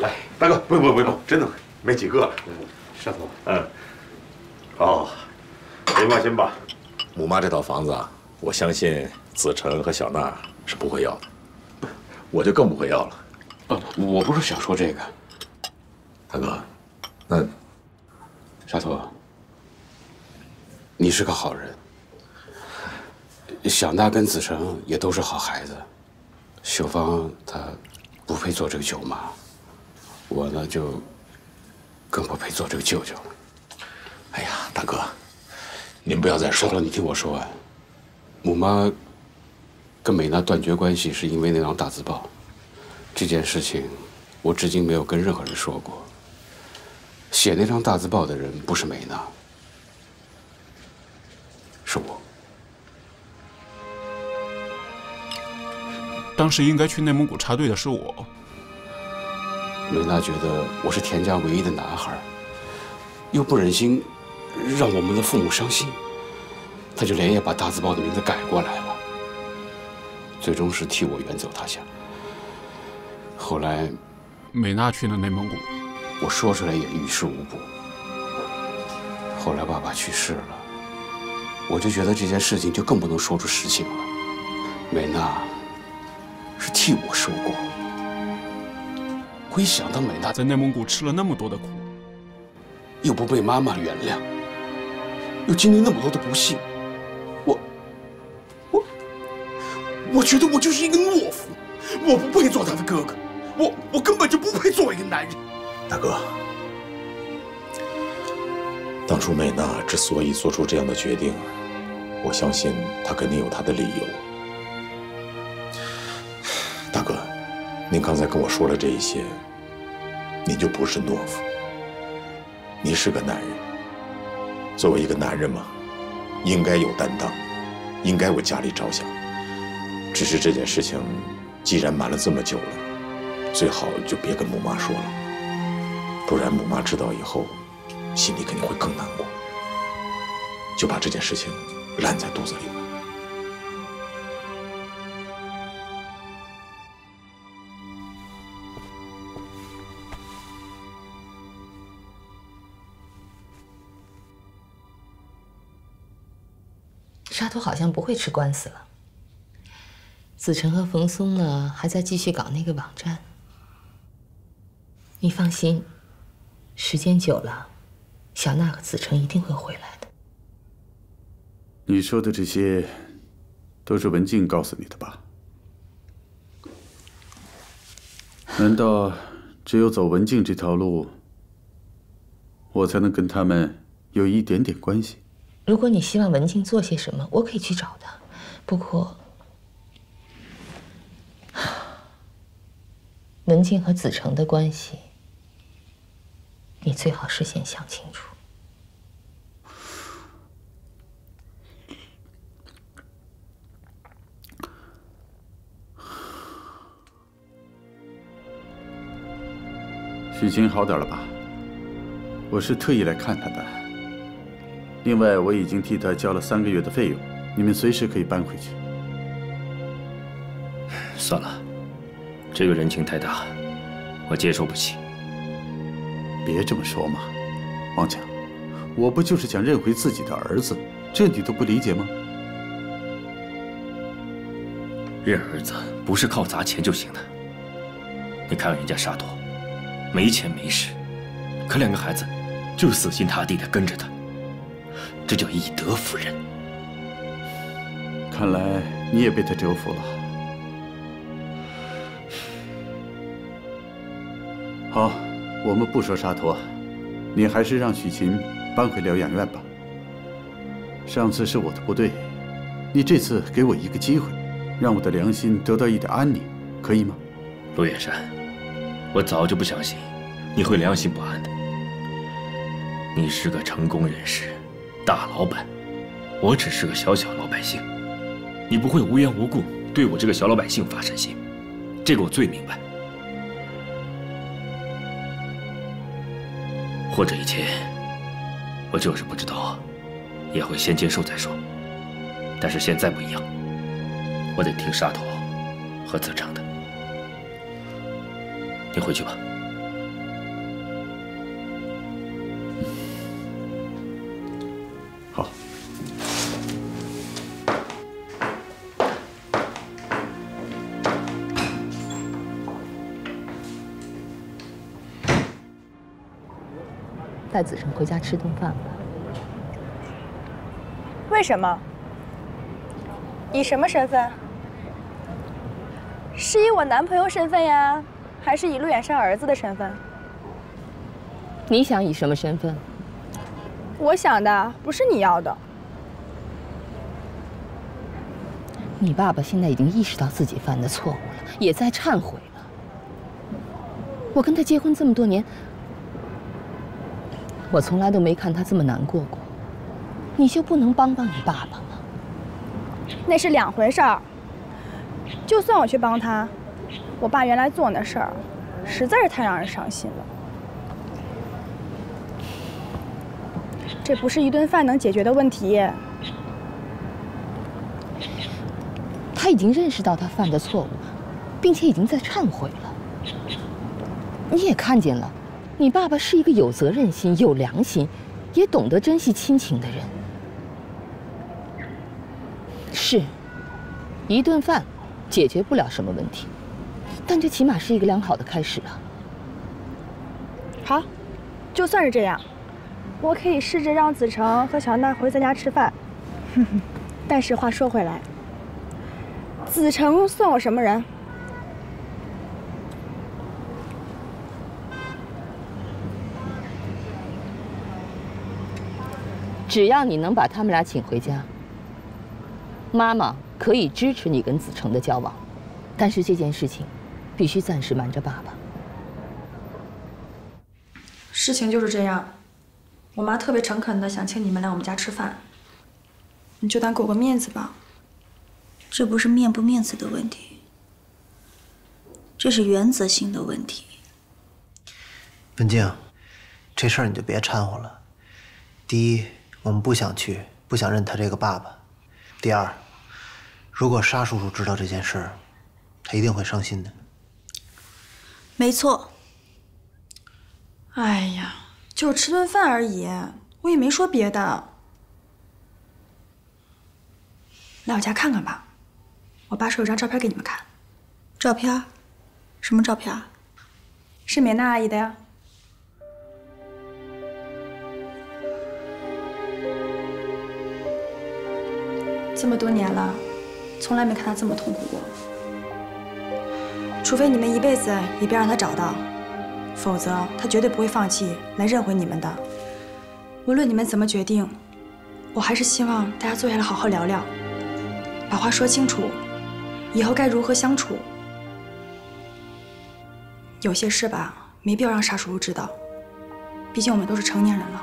来，大哥，不用不用不用，真的没几个。了。沙头，嗯，哦，您放心吧，母妈这套房子啊，我相信子成和小娜是不会要的，我就更不会要了。哦，我不是想说这个，大哥，那沙头，你是个好人，小娜跟子成也都是好孩子，秀芳她不配做这个舅妈，我呢就更不配做这个舅舅了。哎呀，大哥，您不要再说了，你听我说完。母妈跟美娜断绝关系是因为那张大字报，这件事情我至今没有跟任何人说过。写那张大字报的人不是美娜，是我。当时应该去内蒙古插队的是我。美娜觉得我是田家唯一的男孩，又不忍心让我们的父母伤心，她就连夜把大字报的名字改过来了。最终是替我远走他乡。后来，美娜去了内蒙古。我说出来也于事无补。后来爸爸去世了，我就觉得这件事情就更不能说出实情了。美娜是替我说过，我一想到美娜在内蒙古吃了那么多的苦，又不被妈妈原谅，又经历那么多的不幸，我我我觉得我就是一个懦夫，我不配做她的哥哥，我我根本就不配做一个男人。大哥，当初美娜之所以做出这样的决定，我相信她肯定有她的理由。您刚才跟我说了这一些，您就不是懦夫，您是个男人。作为一个男人嘛，应该有担当，应该为家里着想。只是这件事情，既然瞒了这么久了，最好就别跟母妈说了。不然母妈知道以后，心里肯定会更难过，就把这件事情烂在肚子里。沙土好像不会吃官司了。子晨和冯松呢，还在继续搞那个网站。你放心。时间久了，小娜和子成一定会回来的。你说的这些，都是文静告诉你的吧？难道只有走文静这条路，我才能跟他们有一点点关系？如果你希望文静做些什么，我可以去找她。不过，文静和子成的关系。你最好事先想清楚。许晴好点了吧？我是特意来看她的。另外，我已经替他交了三个月的费用，你们随时可以搬回去。算了，这个人情太大，我接受不起。别这么说嘛，王强，我不就是想认回自己的儿子，这你都不理解吗？认儿子不是靠砸钱就行的。你看人家沙陀，没钱没势，可两个孩子就死心塌地的跟着他，这叫以德服人。看来你也被他折服了。好。我们不说沙陀，你还是让许琴搬回疗养院吧。上次是我的不对，你这次给我一个机会，让我的良心得到一点安宁，可以吗？陆远山，我早就不相信你会良心不安的。你是个成功人士，大老板，我只是个小小老百姓，你不会无缘无故对我这个小老百姓发善心，这个我最明白。或者以前，我就是不知道，也会先接受再说。但是现在不一样，我得听沙头和子成的。你回去吧，好。带子晨回家吃顿饭吧。为什么？以什么身份？是以我男朋友身份呀，还是以陆远山儿子的身份？你想以什么身份？我想的不是你要的。你爸爸现在已经意识到自己犯的错误了，也在忏悔了。我跟他结婚这么多年，我从来都没看他这么难过过。你就不能帮帮你爸爸吗？那是两回事儿。就算我去帮他，我爸原来做那事儿，实在是太让人伤心了。这不是一顿饭能解决的问题。他已经认识到他犯的错误，并且已经在忏悔了。你也看见了，你爸爸是一个有责任心、有良心，也懂得珍惜亲情的人。是，一顿饭解决不了什么问题，但这起码是一个良好的开始啊。好，就算是这样，我可以试着让子成和小娜回咱家吃饭。但是话说回来，子成算我什么人？只要你能把他们俩请回家，妈妈可以支持你跟子成的交往，但是这件事情必须暂时瞒着爸爸。事情就是这样，我妈特别诚恳的想请你们来我们家吃饭，你就当给我个面子吧。这不是面不面子的问题，这是原则性的问题。文静，这事儿你就别掺和了。第一，我们不想去，不想认他这个爸爸；第二，如果沙叔叔知道这件事，他一定会伤心的。没错。哎呀，就是吃顿饭而已，我也没说别的。来我家看看吧，我爸说有张照片给你们看。照片？什么照片？是美娜阿姨的呀。这么多年了，从来没看她这么痛苦过。除非你们一辈子也别让她找到，否则他绝对不会放弃来认回你们的。无论你们怎么决定，我还是希望大家坐下来好好聊聊，把话说清楚，以后该如何相处。有些事吧，没必要让沙叔叔知道，毕竟我们都是成年人了。